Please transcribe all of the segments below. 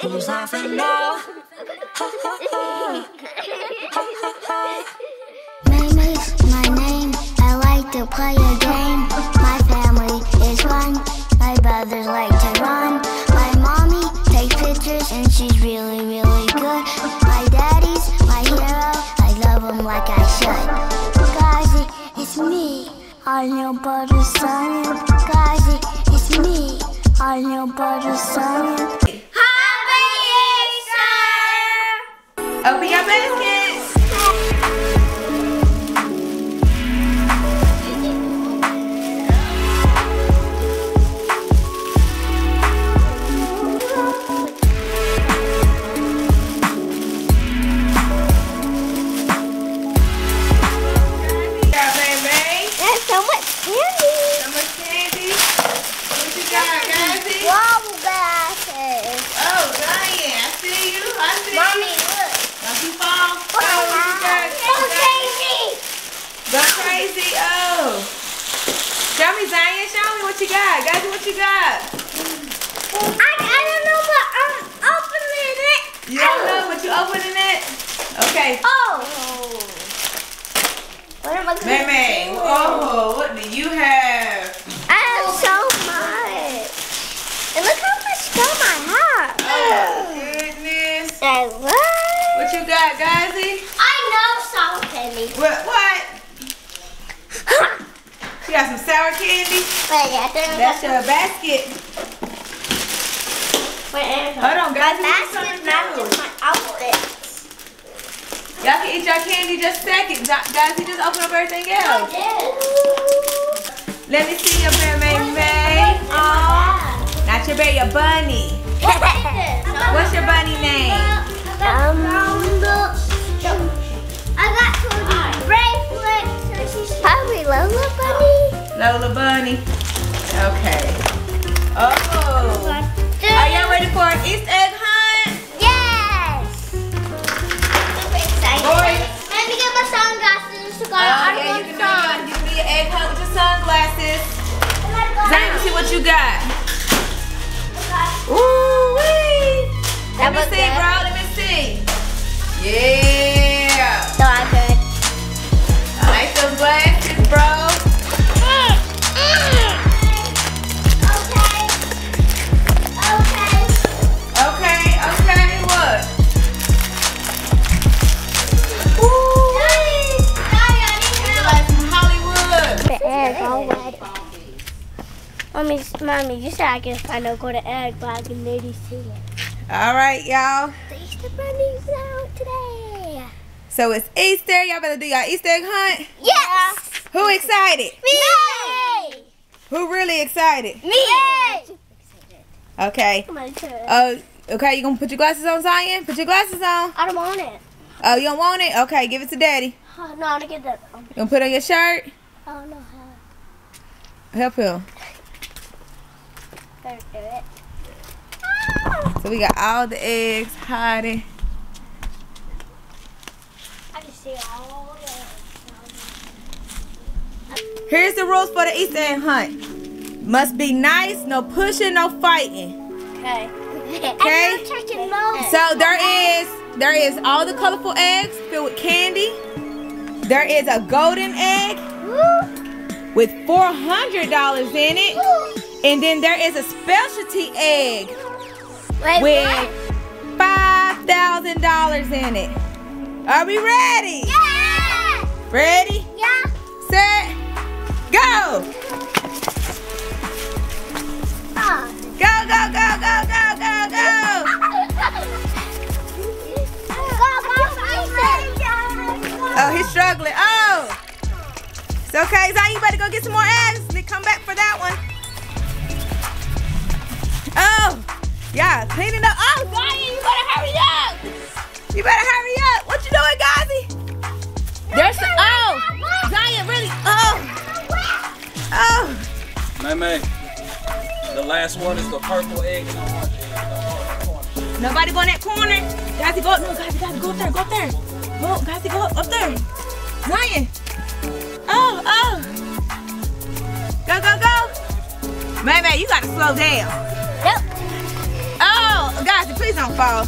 Who's laughing now? Maymay's my name. I like to play a game. My family is one. My brothers like to run. My mommy takes pictures and she's really, really good. My daddy's my hero. I love him like I should. Guys, it's me. I'm your butter son. Guys, it's me. I'm your butter son. Open your baskets. Show me what you got. Gazi, what you got? I, I don't know, but I'm opening it. You don't know, but you opening it? Okay. Oh. What am I going May May, oh, what do you have? I have so much. And look how much gum I have. Oh, goodness. Like, what? What you got, Gazi? I know sour candy. What? What? You got some sour candy? That's your basket. Wait, Hold on, guys. My basket matches my outfit. Y'all can eat your candy just a second. Guys, you just open up everything else. Let me see your bear, May May. Aw. Not your bear, your bunny. What's your bunny name? Um, I got bracelets. Probably Lola Bunny. Lola Bunny. Okay. Oh. Are y'all ready for an Easter egg hunt? Yes. Super excited. Boys. Let me get my sunglasses to go. Oh, yeah, you can your, you can do your egg hunt with your sunglasses. Zane, see what you got. Ooh, wee. Let me see, bro. Let me see. Yeah. Mommy, mommy, you said I can find a golden egg, but I can maybe see it. All right, y'all. The Easter bunny's out today. So it's Easter. Y'all better do y'all Easter egg hunt. Yes. Who excited? Me. Who really excited? Me. Okay. Oh, okay. You gonna put your glasses on, Zion? Put your glasses on. I don't want it. Oh, you don't want it? Okay, give it to Daddy. Oh, no, I want to get that. You gonna put on your shirt? I don't know how Help him. Do it. So we got all the eggs hiding. I can see all the. Here's the rules for the Easter egg hunt. Must be nice, no pushing, no fighting. Okay. Okay. And no touching nose. So there is there is all the colorful eggs filled with candy. There is a golden egg with four hundred dollars in it, and then there is a specialty egg Wait, with five thousand dollars in it. Are we ready? Yeah. Ready? Yeah. Set. Go! Oh. Go! Go! Go! Go! Go! Go! Go! go go go. Oh, oh he's struggling. Oh! It's okay, Zion. You better go get some more eggs. Cleaning up. Oh, Zion, you better hurry up. You better hurry up. What you doing, Gazi? There's some. Oh! Zion, really. Oh! Oh! May May, the last one is the purple egg and the orange egg. The orange corner. Nobody go in that corner. Gazi, go. No, Gazi, Gazi, go up there. Go up there. Go, Gazi, go up, up there. Zion. Oh, oh. Go, go, go. May May, you gotta slow down. Yep. Put please don't fall.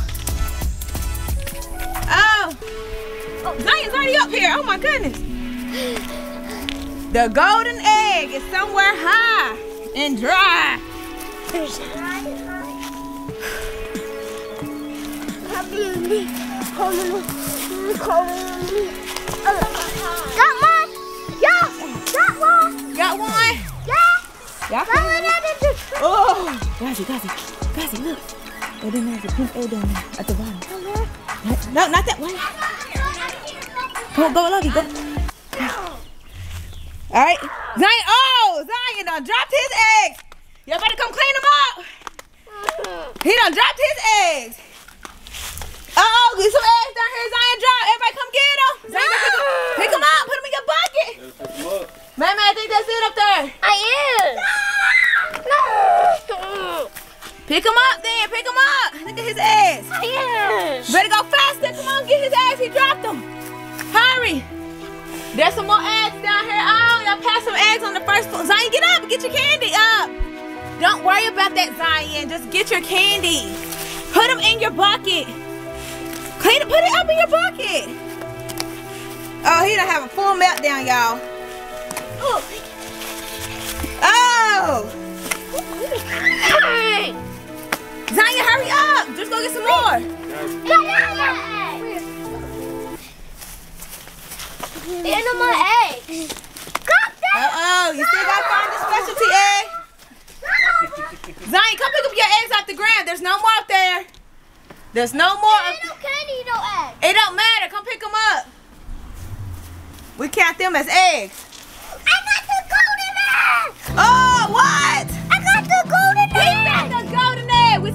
Oh. oh Zion's already up here. Oh my goodness. The golden egg is somewhere high and dry. Got one. Yeah. Got one. Got one? Yeah. Y'all can- Oh, Gazi, Gazi, Gazi, look. Oh, then there's a pink egg down there at the bottom. No, not that one. Come on, go, Lucky, go. All right, Zion. Oh, Zion done dropped his eggs. Y'all better come clean them up. He done dropped his eggs. Uh-oh, get some eggs down here. Zion drop. Everybody come get them. Zion, pick 'em- pick them up. Put them in your bucket. Man, man, I think that's it up there. I am. No. Pick him up then. Pick him up. Look at his eggs. Yes. Better go faster. Come on, get his eggs. He dropped them. Hurry. There's some more eggs down here. Oh, y'all passed some eggs on the first floor. Zion, get up get your candy up. Don't worry about that, Zion. Just get your candy. Put them in your bucket. Clean it. Put it up in your bucket. Oh, he done have a full meltdown, y'all. Oh. Go get some more. Animal eggs. Got Uh-oh, you still gotta find the specialty egg. Zion, come pick up your eggs off the ground. There's no more up there. There's no more. Up no candy, no egg. it don't matter. Come pick them up. We count them as eggs.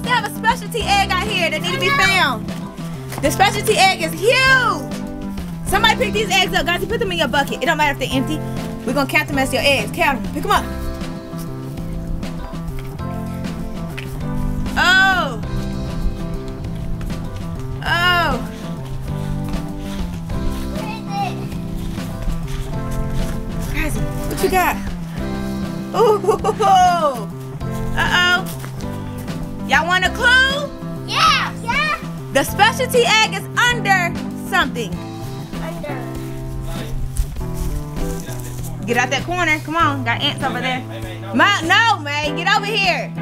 Still have a specialty egg out here that need to be found. The specialty egg is huge. Somebody pick these eggs up, guys. You put them in your bucket. It don't matter if they're empty. We're gonna count them as your eggs. Count them. Pick them up. The egg is under something. Under. Get out that corner. Come on. Got ants over there. Ma, no, May. Get over here.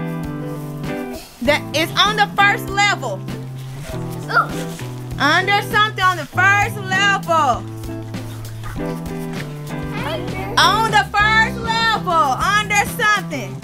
That it's on the first level. Ooh. Under something on the first level. Under. On the first level. Under something.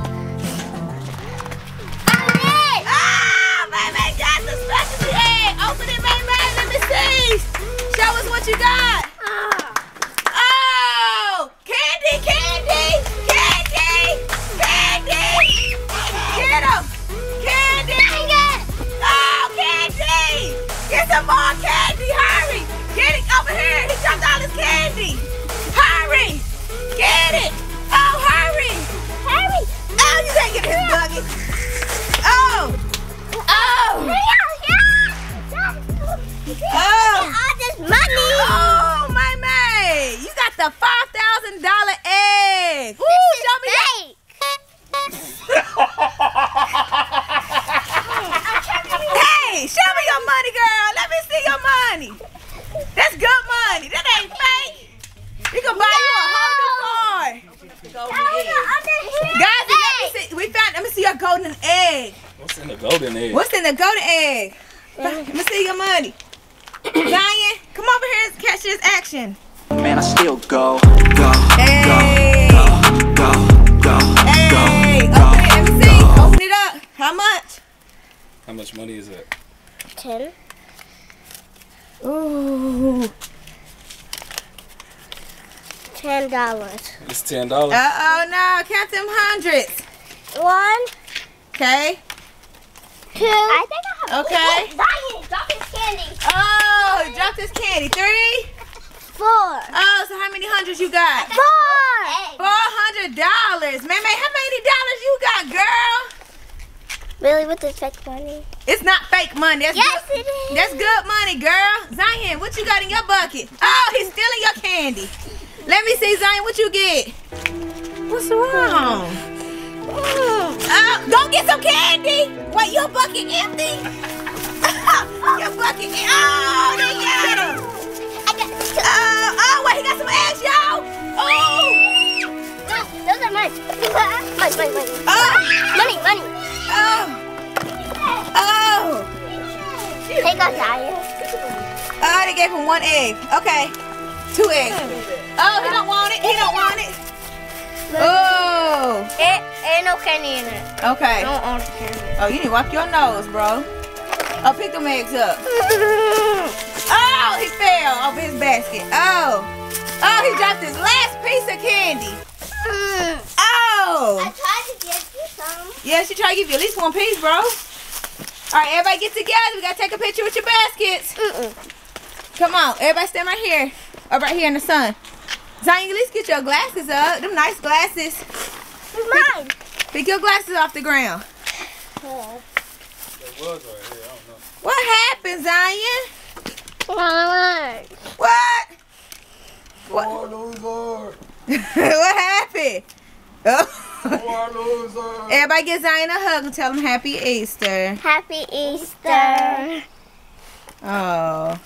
Bucket. Oh. Oh. Oh. All this money. Oh, my man. You got the $5,000 egg. Woo, show me that. Hey, show me your money, girl. Let me see your money. That's good money. That ain't fake. You can buy you a whole new car. Guys, let me see. We found. Let me see your golden egg. What's in the golden egg? What's in the golden egg? Let me see your money. Zion, come over here and catch this action. Man, I still go, go, Hey. go, go, go, Hey, go, open it. Let me see. Open it up. How much? How much money is it? Ten. Ooh. Ten dollars. It's ten dollars. Uh oh, no. Count them hundreds. One, Okay. Two. I think I have. Okay. Zion, drop his candy. Oh, he dropped his candy. Three. Four. Oh, so how many hundreds you got? Four. Four hundred dollars. Man, how many dollars you got, girl? Really, with this fake money? It's not fake money. That's Yes, good. it is. That's good money, girl. Zion, what you got in your bucket? Oh, he's stealing your candy. Let me see, Zion, what you get? What's wrong? Oh, Uh, go get some candy. Wait, your bucket empty? Your bucket. Oh, they got him. I got two. Oh, oh, wait, he got some eggs, y'all. Oh, No, those are mine. mine, mine, mine. oh, Money, money. oh, oh. Take a giant. Oh, they gave him one egg. Okay, two eggs. Oh, he don't want it. He don't want it. Oh, It ain't no candy in it. okay. Don't want candy. Oh, you need to wipe your nose, bro. Oh, pick them eggs up. Oh, he fell off his basket. Oh, oh, he dropped his last piece of candy. Oh. I tried to get you some. yeah, she try to give you at least one piece, bro. All right, everybody get together. We gotta take a picture with your baskets. Mm-mm. Come on, everybody stand right here. Or right here in the sun. Zion, at least get your glasses up. Them nice glasses. Mine. Pick your glasses off the ground. Oh. It was right here. I don't know. What happened, Zion? Mine. What? What? Poor loser. what happened? Oh. Poor loser. Everybody get Zion a hug and tell him Happy Easter. Happy Easter. Oh.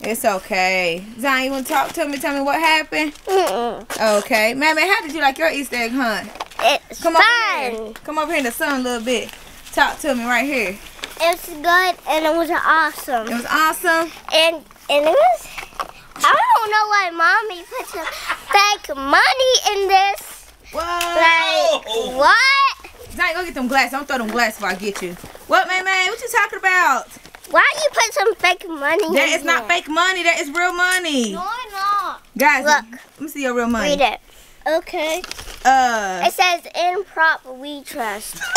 It's okay. Zion, you want to talk to me? Tell me what happened? Mm-mm. Okay. Mammy, how did you like your Easter egg hunt? It's Come over here. fun. Come over here in the sun a little bit. Talk to me right here. It's good and it was awesome. It was awesome. And and it was I don't know why mommy put some fake money in this. What? Like what? Zion, go get them glasses. Don't throw them glasses before I get you. What, man, man? What you talking about? Why you put some fake money That in is not fake money. That is real money. No, not. Guys, Look. let me see your real money. Read it. Okay. Uh. It says in prop we trust.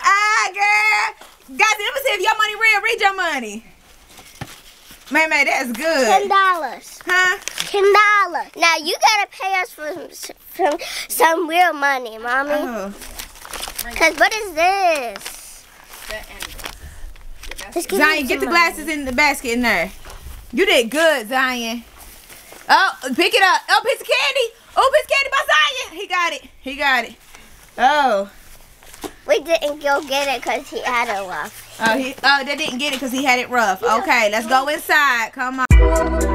ah, girl. Guys, let me see if your money real. Read your money. Man, man, that's Ten good. dollars. Huh? Ten dollars. Now you gotta pay us for some, some, some real money, mommy. Oh. Cause what is this? Zion, get the glasses in the basket in there. You did good, Zion. Oh, pick it up. Oh, piece of candy. Oh, piece of candy by Zion. He got it. He got it. Oh. We didn't go get it because he had it rough. Oh, he. Oh, they didn't get it because he had it rough. Okay, let's go inside. Come on.